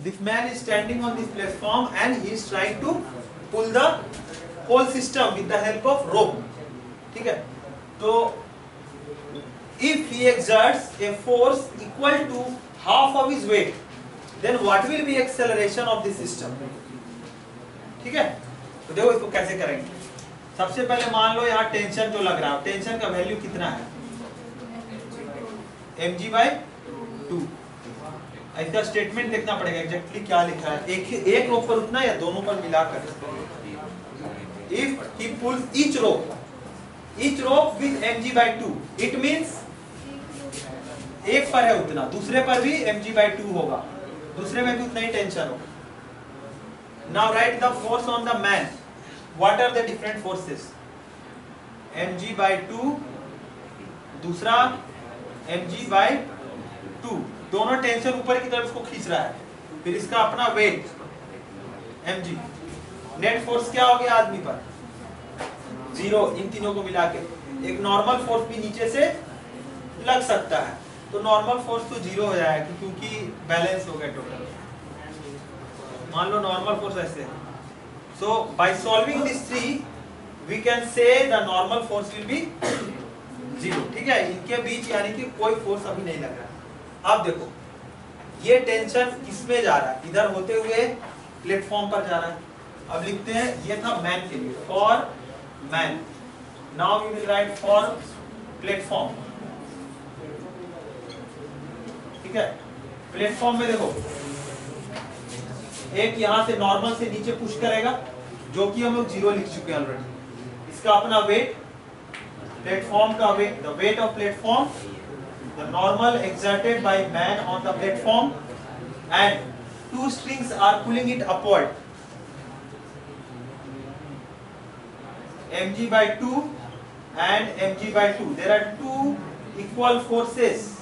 this man is standing on this platform and he is trying to pull the whole system with the help of rope ठीक है तो if he exerts a force equal to half of his weight then what will be acceleration of the system ठीक है तो देखो इसको कैसे करेंगे सबसे पहले मान लो यहाँ टेंशन जो लग रहा है टेंशन का वैल्यू कितना है एम जी बाई टू इसका स्टेटमेंट देखना पड़ेगा एग्जैक्टली क्या लिखा है। एक एक रोप पर उतना या दोनों पर मिलाकर? If he pulls each rope each rope with G by two it means एक पर है उतना, दूसरे पर भी जी बाई टू होगा। दूसरे में भी उतना ही टेंशन होगा। Now right the force on the man what are the different forces G by two दूसरा एम जी बाई टू दोनों टेंशन ऊपर की तरफ़ इसको खींच रहा है। फिर इसका अपना weight M G net force क्या हो गया आदमी पर? ज़ीरो इन तीनों को मिला के। एक नॉर्मल फोर्स भी नीचे से लग सकता है। तो नॉर्मल फोर्स तो ज़ीरो हो जाएगा क्योंकि बैलेंस हो गया टोटल मान लो नॉर्मल फोर्स ऐसे है। So by solving this three we can say the normal force will be zero ठीक है? इनके बीच यानी कि कोई फोर्स अभी नहीं लग रहा। अब देखो, ये टेंशन किसमें जा रहा है, इधर होते हुए प्लेटफॉर्म पर जा रहा है। अब लिखते हैं, ये था मैन के लिए for man now we will write for platform ठीक है? प्लेटफॉर्म में देखो, एक यहाँ से नॉर्मल से नीचे पुश करेगा, जो कि हम लोग ज़ीरो लिख चुके हैं ऑलरेडी इसका अपना वेट प्लेटफॉर्म का weight the weight of platform the normal exerted by man on the platform and two strings are pulling it upward. Mg by 2 and mg by 2 there are two equal forces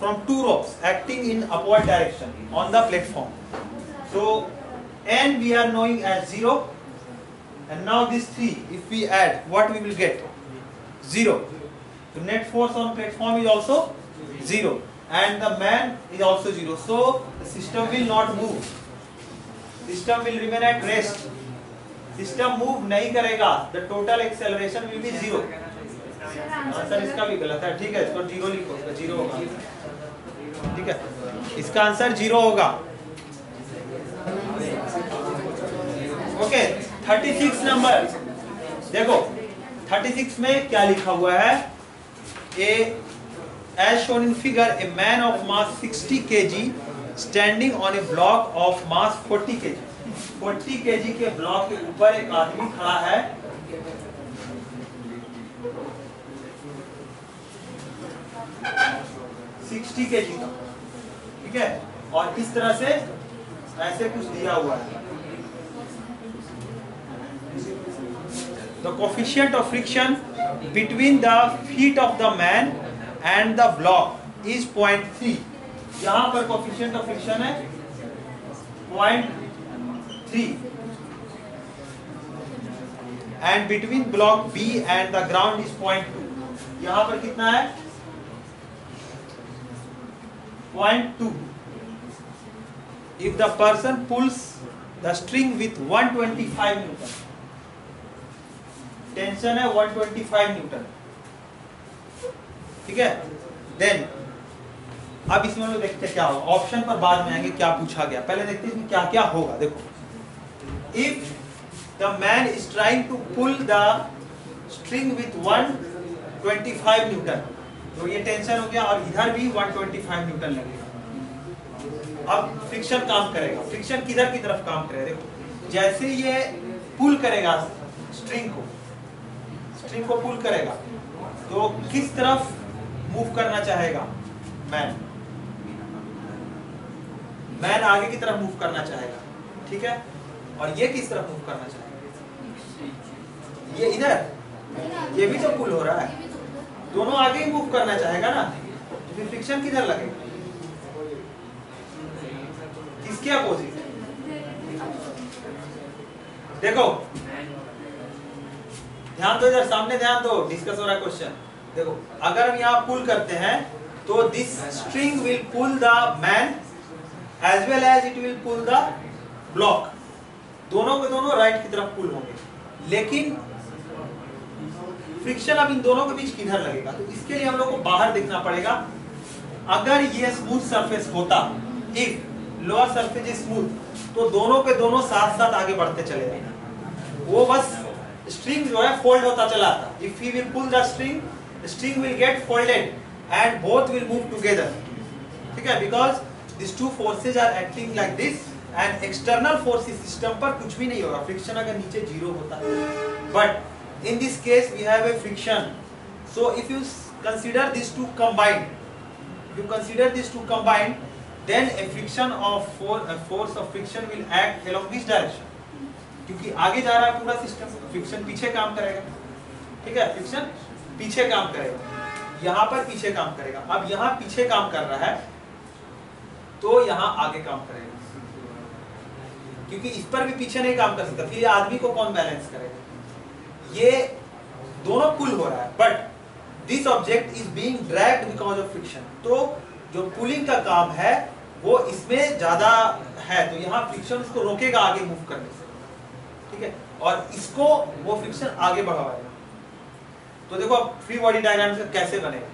from two ropes acting in upward direction on the platform. So n we are knowing as 0 and now this 3 if we add what we will get? 0 the net force on platform is also 0 and the man is also 0 so, the system will not move. System will remain at rest. System move नहीं करेगा. The total acceleration will be zero answer इसका भी गलत है. ठीक है, इसको zero लिखो. इसका ज़ीरो होगा. ठीक है? इसका आंसर ज़ीरो होगा. ओके थर्टी सिक्स नंबर देखो थर्टी सिक्स में क्या लिखा हुआ है? A as shown in figure a man of mass 60 kg standing on a block of mass 40 kg 40 kg के ब्लॉक के ऊपर एक आदमी खड़ा है सिक्सटी के जी ठीक है और इस तरह से ऐसे कुछ दिया हुआ है the coefficient of friction between the feet of the man and the block is 0.3 यहाँ पर coefficient of friction है 0.3 and between block B and the ground is 0.2 यहाँ पर कितना है 0.2 if the person pulls the string with 125 newton tension है 125 Newton. ठीक है? देन अब इसमें लोग देखते क्या होगा। ऑप्शन पर बाद में आएँगे क्या पूछा गया। पहले देखते हैं क्या क्या होगा। देखो। If the man is trying to pull the string with 125 newton तो ये टेंशन हो गया और इधर भी 125 न्यूटन लगेगा। अब फ्रिक्शन काम करेगा। फ्रिक्शन किधर की तरफ़ काम करेगा? देखो, जैसे ये पुल करेगा स्ट्रिंग को स्ट्रिंग को पुल करेगा। तो किस तरफ़ मूव करना चाहेगा? मैन मैन आगे की तरफ़ मूव करना चाहेगा। ठीक है? और ये किस तरफ़ मूव करना चाहेगा? ये इधर। ये भी तो पुल हो रहा है। दोनों आगे ही मूव करना चाहेगा ना? तो फिर फ्रिक्शन किधर लगेगा? किसके अपोजिट देखो। ध्यान दो इधर, सामने ध्यान दो। डिस्कस हो रहा क्वेश्चन देखो, अगर हम यहाँ पुल करते हैं तो this string will pull the man as well as it will pull the block दोनों के दोनों राइट की तरफ़ पुल होंगे। लेकिन फ्रिक्शन अब इन दोनों के बीच किधर लगेगा? तो इसके लिए हम लोग को बाहर देखना पड़ेगा। अगर ये स्मूथ सरफेस होता if lower surface is smooth तो दोनों के दोनों साथ साथ आगे बढ़ते चले जाएँगे। वो बस स्ट्रिंग जो है फोल्ड होता चला आता if he will pull the string string will get folded and both will move together ठीक है? Because this two forces are acting like this and external forces system पर कुछ भी नहीं होगा फ्रिक्शन अगर नीचे ज़ीरो होता। But in this case we have a friction so, if you consider these two combined you consider these two combined, then a friction of for a force of friction will this direction. क्योंकि आगे जा रहा है पूरा system friction पीछे काम करेगा। ठीक है? फ्रिक्शन पीछे काम करेगा। यहाँ पर पीछे काम करेगा। अब यहाँ पीछे काम कर रहा है तो यहाँ आगे काम करेगा। क्योंकि इस पर भी पीछे नहीं काम कर सकता। फिर आदमी को कौन बैलेंस करेगा? ये दोनों पुल हो रहा है। But this object is being dragged because of friction तो जो पुलिंग का काम है, वो इसमें ज़्यादा है। तो यहाँ फ्रिक्शन उसको रोकेगा आगे मूव करने से। ठीक है? और इसको वो फ्रिक्शन आगे बढ़ाएगा तो देखो अब फ्री बॉडी डायग्राम से कैसे बनेगा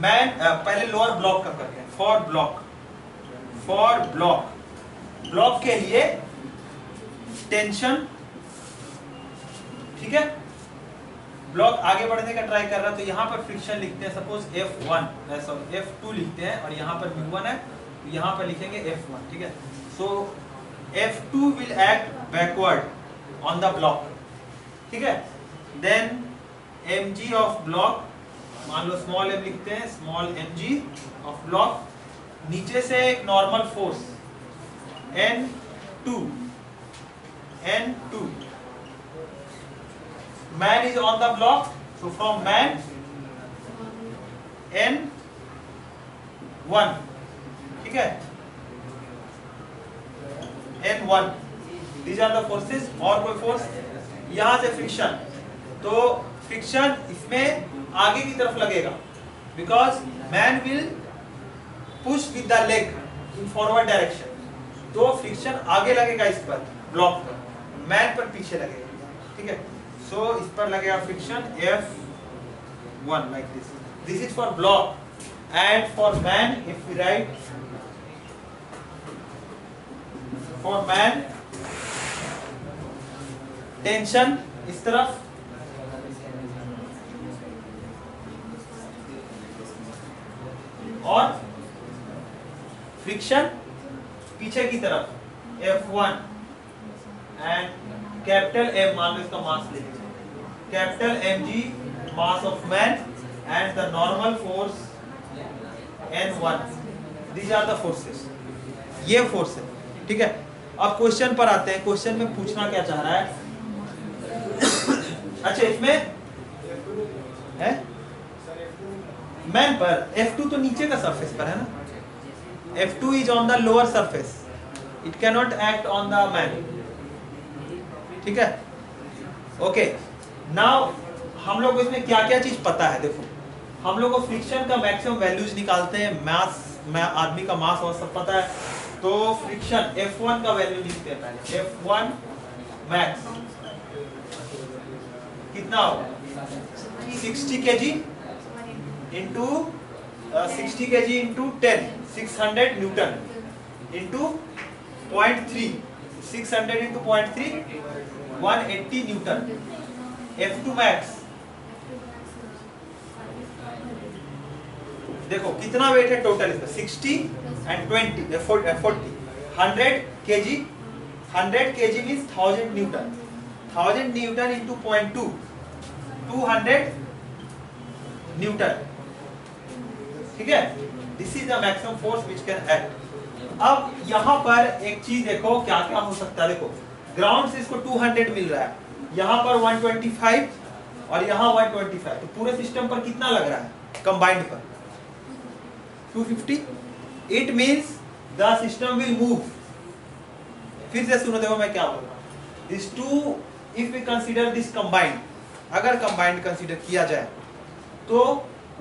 मैन पहले लोअर ब्लॉक का करते हैं। For block for block block के लिए टेंशन ठीक है? ब्लॉक आगे बढ़ने का ट्राई कर रहा है तो यहाँ पर फ्रिक्शन लिखते हैं। सपोज़ F1 सॉरी F2 लिखते हैं, और यहाँ पर म्यू है तो यहाँ पर लिखेंगे F1 ठीक है? So F2 will act backward on the block ठीक है? देन mg ऑफ़ ब्लॉक मान लो स्मॉल m लिखते हैं स्मॉल mg ऑफ़ ब्लॉक नीचे से एक normal force N2 N2 man is on the block, so from man, n 1 ठीक है? 1 these are the forces और कोई फोर्स यहाँ से फ्रिक्शन तो फ्रिक्शन इसमें आगे की तरफ़ लगेगा. Because man will push with the leg in forward direction तो फ्रिक्शन आगे लगेगा इस पर ब्लॉक पर. मैन पर पीछे लगेगा. ठीक है? सो so, इस पर लगेगा friction F1 like this. This is for block. And for man, if we write for man tension इस तरफ़ और फ्रिक्शन पीछे की तरफ़ F one and capital M मान लो इसका मास लिख capital M G mass of man and the normal force N one these are the forces ये फोर्स है, ठीक है? अब क्वेश्चन पर आते हैं। क्वेश्चन में पूछना क्या चाह रहा है? अच्छा इसमें है? मैन पर F2 तो नीचे का सरफेस पर है ना? F2 is on the lower surface it cannot act on the man ठीक है? ओके. नाउ हम लोग इसमें क्या क्या चीज़ पता है? देखो, हम लोग को फ्रिक्शन का मैक्सिमम वैल्यूज़ निकालते हैं। मास मैं आदमी का मास और सब पता है। तो फ्रिक्शन F1 का वैल्यू लिखते हैं। पहले F1 मैक्स कितना होगा 60 KG into sixty K G into ten six hundred newton into point three six hundred into point three one eighty newton F two max देखो, कितना वेट है टोटल इसका? 60 एंड 20 40 100 kg 100 kg means 1000 newton 1000 newton into 0.2 200 newton ठीक है this is the maximum force which can act अब यहाँ पर एक चीज़ देखो क्या क्या हो सकता है? देखो ग्राउंड से इसको 200 मिल रहा है। यहाँ पर 125 और यहाँ 125 तो पूरे सिस्टम पर कितना लग रहा है? कंबाइंड पर। 250 it means the system will move फिर से सुनो देखो मैं क्या बोल रहा हूँ। Two if we consider this combined अगर कंबाइंड कंसीडर किया जाए तो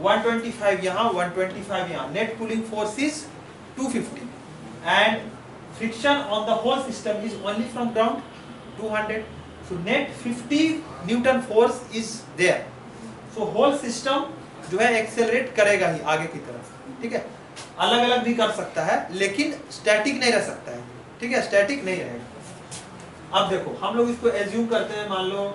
125 यहाँ 125 यहाँ। Net pulling force is 250 and friction on the whole system is only from ground 200 so, net 50 newton force is there so, whole system जो है accelerate करेगा ही आगे की तरफ़। ठीक है? अलग अलग भी कर सकता है, लेकिन स्टैटिक नहीं रह सकता है। ठीक है? स्टैटिक नहीं रहेगा। अब देखो, हम लोग इसको एज्यूम करते हैं, मान लो,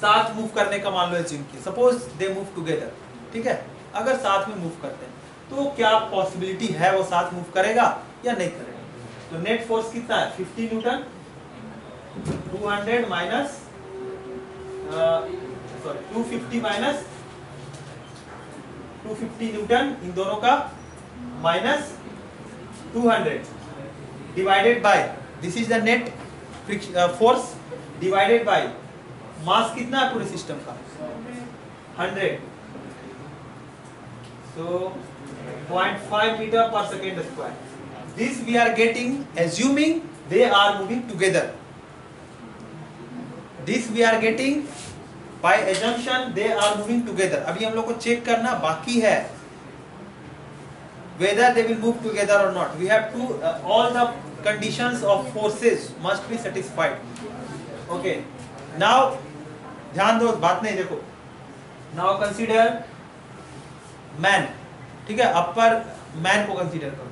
साथ मूव करने का मान लो एज्यूम की सपोज़ दे मूव टुगेदर ठीक है? अगर साथ में मूव करते हैं तो क्या पॉसिबिलिटी है वो साथ मूव करेगा या नहीं करेगा? तो नेट फोर्स कितना है? 50 newton 200 minus sorry 250 minus 250 newton इन दोनों का minus 200 divided by this is the net force divided by mass कितना है पूरे सिस्टम का? 100 so point five metre per second square this we are getting assuming they are moving together this we are getting by assumption they are moving together अभी हम लोग को check करना बाकी है। whether they will move together or not we have to uh, all the conditions of forces must be satisfied okay now ध्यान दो बात नहीं देखो नाउ कंसीडर मैन ठीक है अपर मैन को कंसीडर करो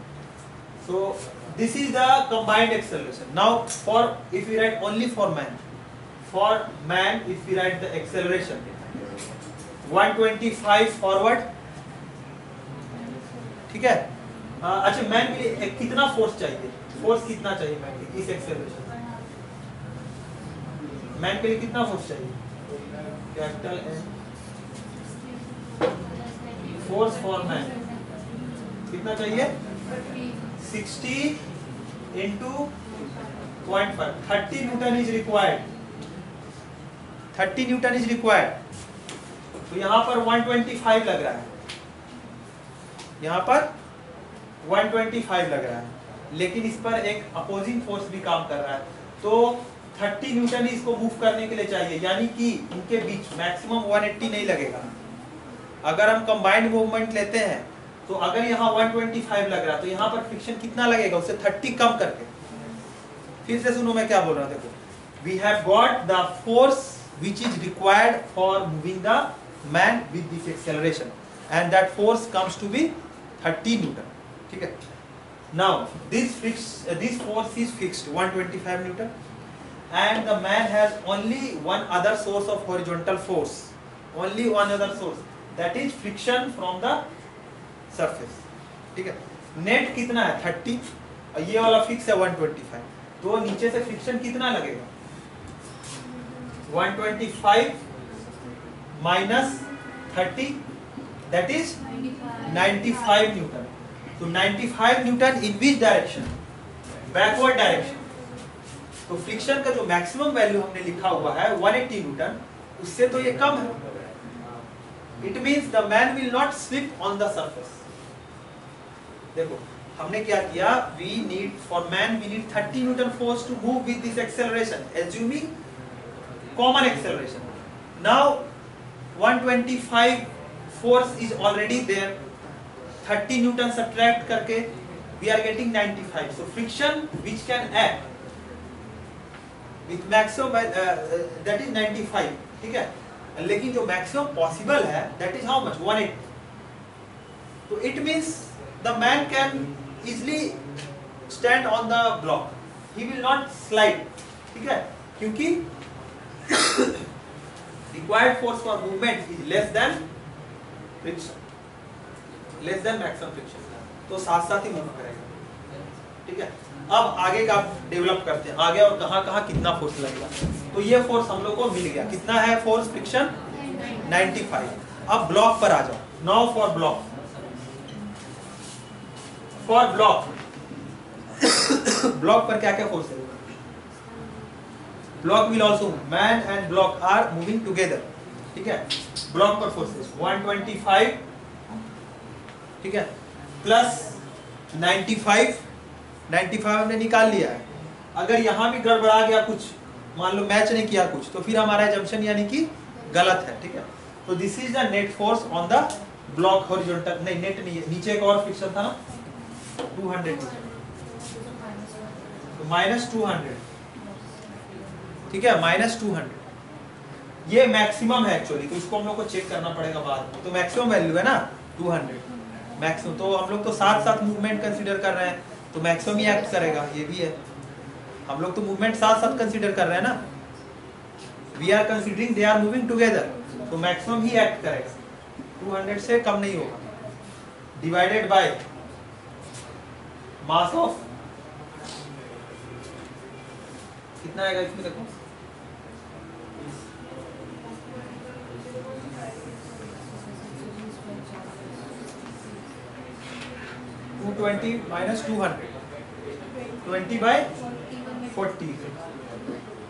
so this is the combined acceleration now for if you write only for man for man if you write the acceleration 125 forward ठीक है? अच्छा मैन के लिए कितना फोर्स चाहिए? फोर्स कितना चाहिए मैन के इस एक्सेलरेशन मैन के लिए कितना फोर्स चाहिए? Capital N force for man कितना चाहिए? 60 into point five thirty newton is required thirty newton is required तो यहाँ पर 125 लग रहा है। यहाँ पर 125 लग रहा है। लेकिन इस पर एक अपोजिंग फोर्स भी काम कर रहा है। तो 30 न्यूटन इसको मूव करने के लिए चाहिए। यानी कि इनके बीच मैक्सिमम 180 नहीं लगेगा। अगर हम कंबाइंड मूवमेंट लेते हैं तो अगर यहाँ 125 लग रहा है तो यहाँ पर फ्रिक्शन कितना लगेगा? उससे 30 कम करके। फिर से सुनो मैं क्या बोल रहा देखो। We have got the force which is required for moving the man with this acceleration. And that force comes to be 30 newton ठीक है now this fix uh, this force is fixed 125 newton and the man has only one other source of horizontal force only one other source that is friction from the surface ठीक है net कितना है 30 और ये वाला fix है 125 तो नीचे से फ्रिक्शन कितना लगेगा 125 minus 30 that is 95 newton. So 95 newton in which direction? Backward direction. तो फ्रिक्शन का जो मैक्सिमम वैल्यू हमने लिखा हुआ है 180 न्यूटन उससे तो ये कम है। It means the man will not slip on the surface देखो, हमने क्या किया? We need for man we need 30 newton force to move with this acceleration assuming common acceleration. Now 125 force is already there 30 newton subtract करके we are getting 95 so friction which can act with maximum that is 95 ठीक है? लेकिन जो maximum possible है that is how much 180 तो it means the man can easily stand on the block he will not slide ठीक है? क्योंकि required force for movement is less than friction less than maximum friction तो साथ साथ ही move करेगा। ठीक है? अब आगे का डेवलप करते हैं। आगे और कहाँ कहाँ कितना फोर्स लगेगा? तो ये फोर्स हम लोग को मिल गया। कितना है फोर्स फ्रिक्शन 95 अब ब्लॉक पर आ जाओ। Now for block for block block पर क्या क्या फोर्स है will also move. man and block are moving together. ठीक है? ब्लॉक पर फोर्सेस 125 ठीक है? प्लस 95 95 हमने निकाल लिया है। अगर यहाँ भी गड़बड़ा गया कुछ, मान लो मैच नहीं किया कुछ तो फिर हमारा जंक्शन यानी कि गलत है, ठीक है? तो this is the net force on the block horizontal नहीं नेट नहीं है, नीचे एक और फ्रिक्शन था ना? 200 न्यूटन तो माइनस टू हंड्रेड ठीक है? माइनस टू हंड्रेड ये मैक्सिमम है एक्चुअली तो उसको हम लोग को चेक करना पड़ेगा बाद में। तो मैक्सिमम वैल्यू है ना? टू हंड्रेड मैक्सिमम तो हम लोग तो साथ साथ मूवमेंट कंसीडर कर रहे हैं। तो मैक्सिमम ही एक्ट करेगा, ये भी है। हम लोग तो मूवमेंट साथ साथ कंसीडर कर रहे हैं ना? We are considering they are moving together तो मैक्सिमम ही एक्ट करेगा। 200 से कम नहीं होगा। डिवाइडेड बाय मास ऑफ़ कितना आएगा इसमें देखो? Two twenty minus two hundred twenty by forty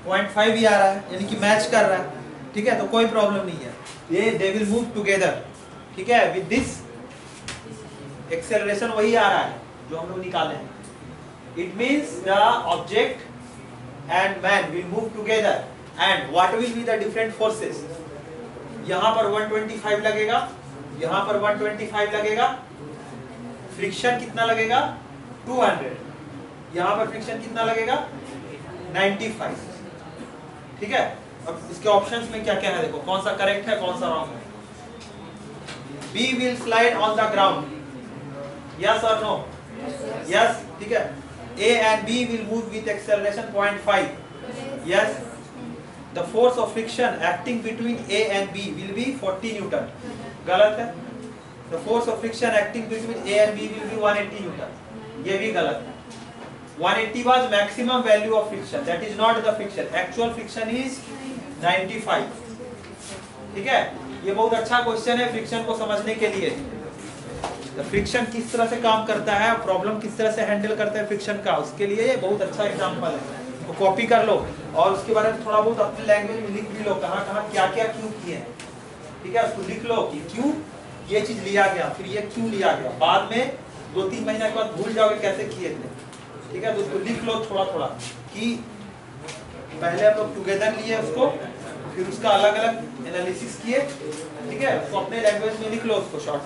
point five ही आ रहा है, यानी कि मैच कर रहा है। ठीक है तो कोई प्रॉब्लम नहीं है। ये दे विल मूव टुगेदर ठीक है विद दिस एक्सेलरेशन वही आ रहा है, जो हम लोग निकाले हैं। It means the object and man will move together and what will be the different forces यहाँ पर 125 लगेगा, यहाँ पर 125 लगेगा फ्रिक्शन कितना लगेगा? 200 यहाँ पर फ्रिक्शन कितना लगेगा? 95 ठीक है? अब इसके ऑप्शंस में क्या क्या है? देखो, कौन सा करेक्ट है, कौन सा रॉन्ग है। B will slide on the ground yes और नो यस ठीक है? A and B will move with acceleration 0.5 yes the force of friction acting between A and B will be 40 newton. गलत है? The force of friction acting between A and B will be 180 newton. ये भी गलत है। 180 was maximum value of friction. That is not the friction. Actual friction is 95 ठीक है? ये बहुत अच्छा क्वेश्चन है फ्रिक्शन को समझने के लिए। फ्रिक्शन किस तरह से काम करता है? प्रॉब्लम किस तरह से हैंडल करता है फ्रिक्शन का? उसके लिए ये बहुत अच्छा एग्जांपल है। तो कॉपी कर लो। और उसके बारे में थोड़ा बहुत अपनी लैंग्वेज में लिख भी लो। कहाँ कहाँ क्या क्या क्यों किए ठीक है? उसको लिख लो कि क्यों ये चीज़ लिया गया, फिर ये क्यों लिया गया? बाद में दो तीन महीने के बाद भूल जाओगे कैसे किए थे। ठीक है तो उसको लिख लो थोड़ा थोड़ा कि पहले हम लोग टुगेदर लिए उसको, फिर उसका अलग अलग एनालिसिस किए। ठीक है तो अपने लैंग्वेज में लिख लो उसको शॉर्ट